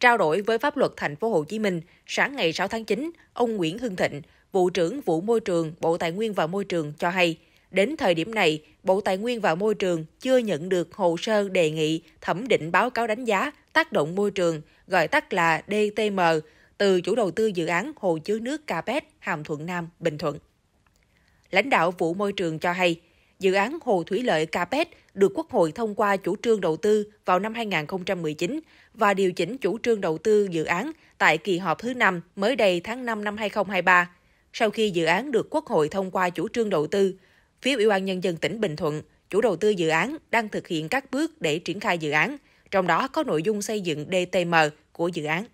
Trao đổi với pháp luật thành phố Hồ Chí Minh, sáng ngày 6 tháng 9, ông Nguyễn Hưng Thịnh, vụ trưởng vụ môi trường Bộ Tài nguyên và Môi trường cho hay, đến thời điểm này, Bộ Tài nguyên và Môi trường chưa nhận được hồ sơ đề nghị thẩm định báo cáo đánh giá tác động môi trường, gọi tắt là DTM, từ chủ đầu tư dự án hồ chứa nước Capet, Hàm Thuận Nam, Bình Thuận. Lãnh đạo vụ môi trường cho hay, dự án hồ thủy lợi Capet được Quốc hội thông qua chủ trương đầu tư vào năm 2019 và điều chỉnh chủ trương đầu tư dự án tại kỳ họp thứ 5 mới đây tháng 5 năm 2023. Sau khi dự án được Quốc hội thông qua chủ trương đầu tư, phía Ủy ban Nhân dân tỉnh Bình Thuận, chủ đầu tư dự án đang thực hiện các bước để triển khai dự án, trong đó có nội dung xây dựng DTM của dự án.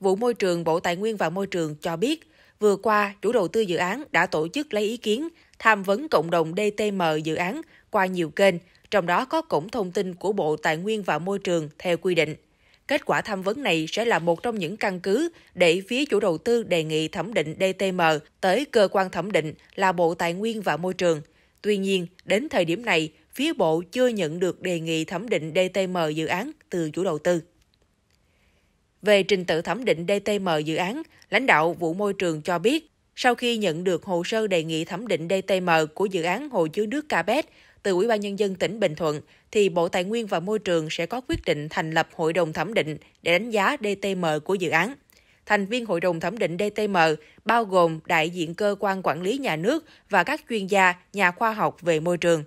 Vụ Môi trường Bộ Tài nguyên và Môi trường cho biết, vừa qua, chủ đầu tư dự án đã tổ chức lấy ý kiến, tham vấn cộng đồng DTM dự án qua nhiều kênh, trong đó có cổng thông tin của Bộ Tài nguyên và Môi trường theo quy định. Kết quả tham vấn này sẽ là một trong những căn cứ để phía chủ đầu tư đề nghị thẩm định DTM tới cơ quan thẩm định là Bộ Tài nguyên và Môi trường. Tuy nhiên, đến thời điểm này, phía Bộ chưa nhận được đề nghị thẩm định DTM dự án từ chủ đầu tư. Về trình tự thẩm định DTM dự án, lãnh đạo vụ môi trường cho biết, sau khi nhận được hồ sơ đề nghị thẩm định DTM của dự án hồ chứa nước Capet từ Ủy ban Nhân dân tỉnh Bình Thuận, thì Bộ Tài nguyên và Môi trường sẽ có quyết định thành lập hội đồng thẩm định để đánh giá DTM của dự án. Thành viên hội đồng thẩm định DTM bao gồm đại diện cơ quan quản lý nhà nước và các chuyên gia, nhà khoa học về môi trường.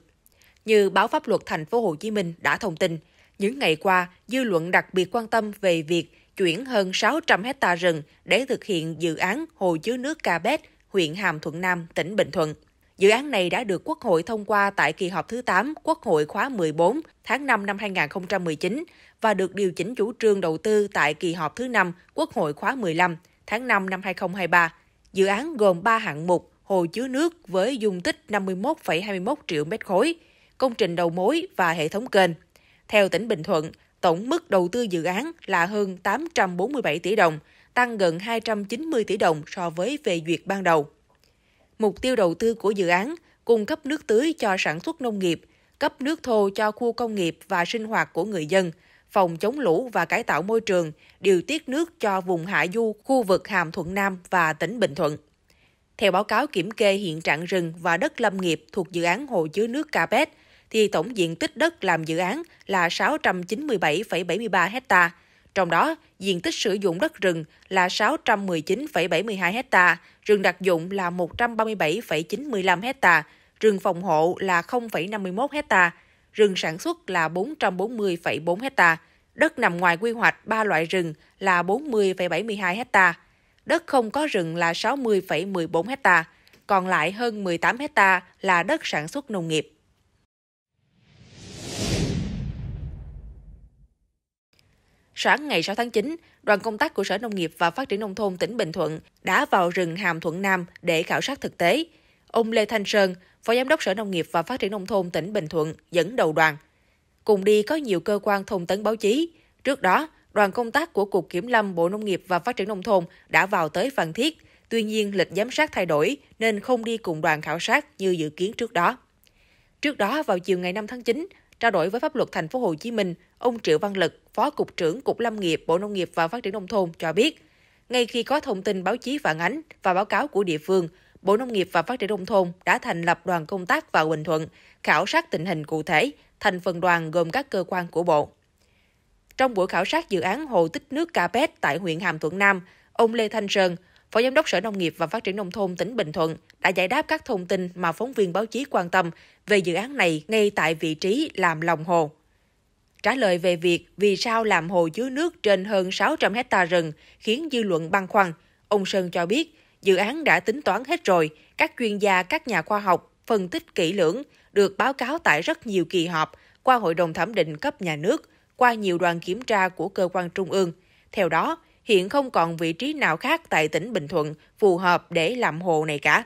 Như báo pháp luật thành phố Hồ Chí Minh đã thông tin, những ngày qua, dư luận đặc biệt quan tâm về việc chuyển hơn 600 hecta rừng để thực hiện dự án hồ chứa nước Ca Bét, huyện Hàm Thuận Nam, tỉnh Bình Thuận. Dự án này đã được Quốc hội thông qua tại kỳ họp thứ 8 Quốc hội khóa 14 tháng 5 năm 2019 và được điều chỉnh chủ trương đầu tư tại kỳ họp thứ 5 Quốc hội khóa 15 tháng 5 năm 2023. Dự án gồm 3 hạng mục hồ chứa nước với dung tích 51,21 triệu mét khối, công trình đầu mối và hệ thống kênh. Theo tỉnh Bình Thuận, tổng mức đầu tư dự án là hơn 847 tỷ đồng, tăng gần 290 tỷ đồng so với phê duyệt ban đầu. Mục tiêu đầu tư của dự án cung cấp nước tưới cho sản xuất nông nghiệp, cấp nước thô cho khu công nghiệp và sinh hoạt của người dân, phòng chống lũ và cải tạo môi trường, điều tiết nước cho vùng hạ du, khu vực Hàm Thuận Nam và tỉnh Bình Thuận. Theo báo cáo kiểm kê hiện trạng rừng và đất lâm nghiệp thuộc dự án hồ chứa nước Capet, thì tổng diện tích đất làm dự án là 697,73 ha, Trong đó, diện tích sử dụng đất rừng là 619,72 ha, rừng đặc dụng là 137,95 ha, rừng phòng hộ là 0,51 ha, rừng sản xuất là 440,4 ha, đất nằm ngoài quy hoạch ba loại rừng là 40,72 ha, đất không có rừng là 60,14 ha, còn lại hơn 18 ha là đất sản xuất nông nghiệp. Sáng ngày 6 tháng 9, đoàn công tác của Sở Nông nghiệp và Phát triển Nông thôn tỉnh Bình Thuận đã vào rừng Hàm Thuận Nam để khảo sát thực tế. Ông Lê Thanh Sơn, Phó Giám đốc Sở Nông nghiệp và Phát triển Nông thôn tỉnh Bình Thuận dẫn đầu đoàn. Cùng đi có nhiều cơ quan thông tấn báo chí. Trước đó, đoàn công tác của Cục Kiểm lâm Bộ Nông nghiệp và Phát triển Nông thôn đã vào tới Phan Thiết. Tuy nhiên, lịch giám sát thay đổi nên không đi cùng đoàn khảo sát như dự kiến trước đó. Trước đó, vào chiều ngày 5 tháng 9, Trao đổi với pháp luật thành phố Hồ Chí Minh, ông Triệu Văn Lực, Phó cục trưởng Cục Lâm nghiệp, Bộ Nông nghiệp và Phát triển nông thôn cho biết, ngay khi có thông tin báo chí phản ánh và báo cáo của địa phương, Bộ Nông nghiệp và Phát triển nông thôn đã thành lập đoàn công tác vào Bình Thuận, khảo sát tình hình cụ thể, thành phần đoàn gồm các cơ quan của Bộ. Trong buổi khảo sát dự án hồ tích nước Capet tại huyện Hàm Thuận Nam, ông Lê Thanh Sơn, Phó Giám đốc Sở Nông nghiệp và Phát triển Nông thôn tỉnh Bình Thuận đã giải đáp các thông tin mà phóng viên báo chí quan tâm về dự án này ngay tại vị trí làm lòng hồ. Trả lời về việc vì sao làm hồ chứa nước trên hơn 600 hecta rừng khiến dư luận băn khoăn, ông Sơn cho biết dự án đã tính toán hết rồi, các chuyên gia, các nhà khoa học phân tích kỹ lưỡng, được báo cáo tại rất nhiều kỳ họp qua Hội đồng thẩm định cấp nhà nước, qua nhiều đoàn kiểm tra của cơ quan trung ương. Theo đó, hiện không còn vị trí nào khác tại tỉnh Bình Thuận phù hợp để làm hồ này cả.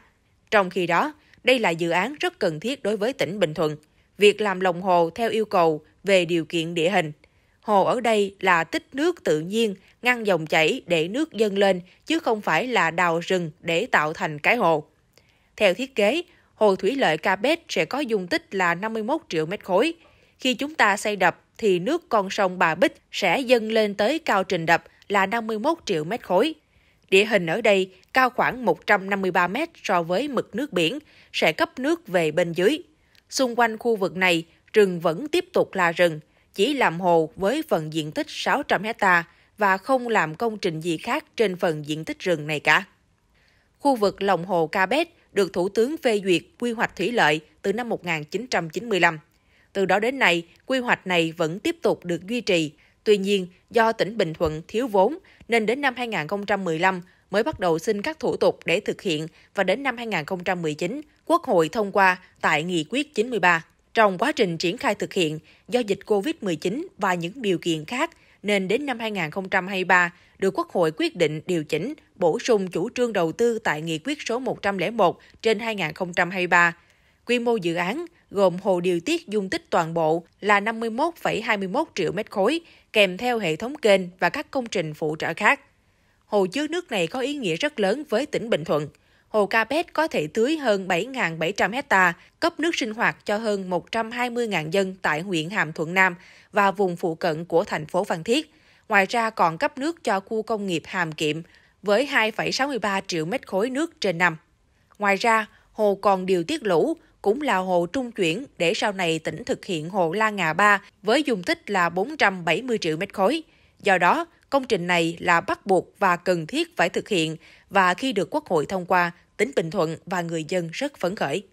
Trong khi đó, đây là dự án rất cần thiết đối với tỉnh Bình Thuận. Việc làm lồng hồ theo yêu cầu về điều kiện địa hình. Hồ ở đây là tích nước tự nhiên, ngăn dòng chảy để nước dâng lên, chứ không phải là đào rừng để tạo thành cái hồ. Theo thiết kế, hồ thủy lợi Capet sẽ có dung tích là 51 triệu mét khối. Khi chúng ta xây đập thì nước con sông Bà Bích sẽ dâng lên tới cao trình đập là 51 triệu mét khối. Địa hình ở đây cao khoảng 153 mét so với mực nước biển, sẽ cấp nước về bên dưới. Xung quanh khu vực này, rừng vẫn tiếp tục là rừng, chỉ làm hồ với phần diện tích 600 hecta và không làm công trình gì khác trên phần diện tích rừng này cả. Khu vực lòng hồ Ca Bét được Thủ tướng phê duyệt quy hoạch thủy lợi từ năm 1995. Từ đó đến nay, quy hoạch này vẫn tiếp tục được duy trì. Tuy nhiên, do tỉnh Bình Thuận thiếu vốn, nên đến năm 2015 mới bắt đầu xin các thủ tục để thực hiện và đến năm 2019, Quốc hội thông qua tại Nghị quyết 93. Trong quá trình triển khai thực hiện, do dịch COVID-19 và những điều kiện khác, nên đến năm 2023 được Quốc hội quyết định điều chỉnh, bổ sung chủ trương đầu tư tại Nghị quyết số 101 trên 2023. Quy mô dự án gồm hồ điều tiết dung tích toàn bộ là 51,21 triệu mét khối, kèm theo hệ thống kênh và các công trình phụ trợ khác. Hồ chứa nước này có ý nghĩa rất lớn với tỉnh Bình Thuận. Hồ Capet có thể tưới hơn 7.700 hecta, cấp nước sinh hoạt cho hơn 120.000 dân tại huyện Hàm Thuận Nam và vùng phụ cận của thành phố Phan Thiết. Ngoài ra còn cấp nước cho khu công nghiệp Hàm Kiệm với 2,63 triệu mét khối nước trên năm. Ngoài ra, hồ còn điều tiết lũ, cũng là hồ trung chuyển để sau này tỉnh thực hiện hồ La Ngà 3 với dung tích là 470 triệu mét khối. Do đó, công trình này là bắt buộc và cần thiết phải thực hiện và khi được Quốc hội thông qua, tỉnh Bình Thuận và người dân rất phấn khởi.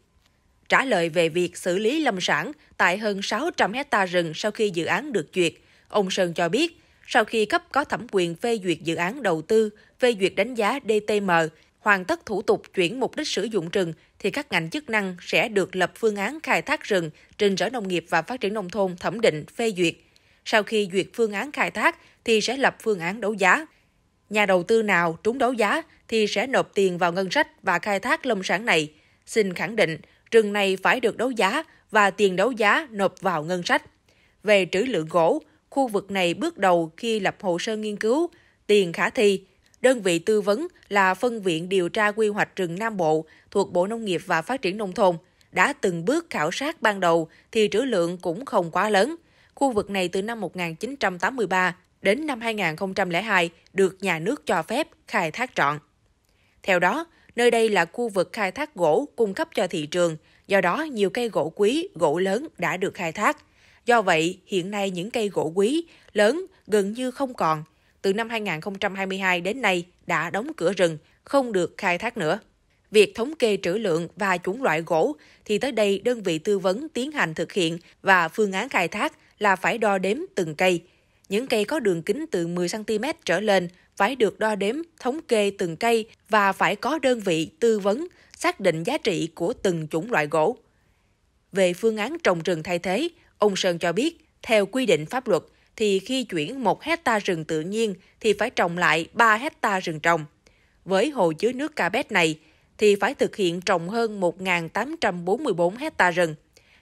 Trả lời về việc xử lý lâm sản tại hơn 600 hecta rừng sau khi dự án được duyệt, ông Sơn cho biết, sau khi cấp có thẩm quyền phê duyệt dự án đầu tư, phê duyệt đánh giá DTM, hoàn tất thủ tục chuyển mục đích sử dụng rừng thì các ngành chức năng sẽ được lập phương án khai thác rừng trình Sở Nông nghiệp và Phát triển Nông thôn thẩm định phê duyệt. Sau khi duyệt phương án khai thác thì sẽ lập phương án đấu giá. Nhà đầu tư nào trúng đấu giá thì sẽ nộp tiền vào ngân sách và khai thác lâm sản này. Xin khẳng định, rừng này phải được đấu giá và tiền đấu giá nộp vào ngân sách. Về trữ lượng gỗ, khu vực này bước đầu khi lập hồ sơ nghiên cứu, tiền khả thi, Đơn vị tư vấn là Phân viện Điều tra Quy hoạch rừng Nam Bộ thuộc Bộ Nông nghiệp và Phát triển Nông thôn. Đã từng bước khảo sát ban đầu thì trữ lượng cũng không quá lớn. Khu vực này từ năm 1983 đến năm 2002 được nhà nước cho phép khai thác trọn. Theo đó, nơi đây là khu vực khai thác gỗ cung cấp cho thị trường, do đó nhiều cây gỗ quý, gỗ lớn đã được khai thác. Do vậy, hiện nay những cây gỗ quý, lớn gần như không còn, từ năm 2022 đến nay đã đóng cửa rừng, không được khai thác nữa. Việc thống kê trữ lượng và chủng loại gỗ thì tới đây đơn vị tư vấn tiến hành thực hiện và phương án khai thác là phải đo đếm từng cây. Những cây có đường kính từ 10cm trở lên phải được đo đếm, thống kê từng cây và phải có đơn vị tư vấn xác định giá trị của từng chủng loại gỗ. Về phương án trồng rừng thay thế, ông Sơn cho biết, theo quy định pháp luật, thì khi chuyển 1 hecta rừng tự nhiên thì phải trồng lại 3 hecta rừng trồng. Với hồ chứa nước Ca này thì phải thực hiện trồng hơn 1.844 hecta rừng.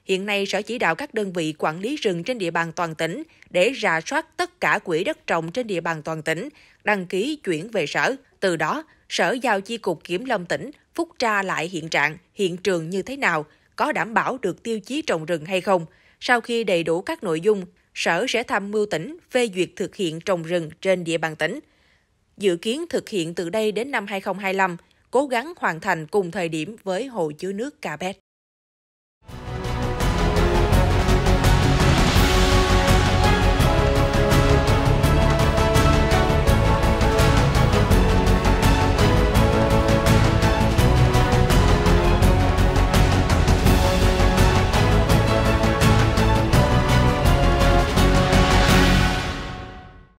Hiện nay, Sở chỉ đạo các đơn vị quản lý rừng trên địa bàn toàn tỉnh để rà soát tất cả quỹ đất trồng trên địa bàn toàn tỉnh, đăng ký chuyển về Sở. Từ đó, Sở giao chi cục Kiểm lâm tỉnh phúc tra lại hiện trạng, hiện trường như thế nào, có đảm bảo được tiêu chí trồng rừng hay không. Sau khi đầy đủ các nội dung, Sở sẽ tham mưu tỉnh phê duyệt thực hiện trồng rừng trên địa bàn tỉnh. Dự kiến thực hiện từ đây đến năm 2025, cố gắng hoàn thành cùng thời điểm với hồ chứa nước cà Bét.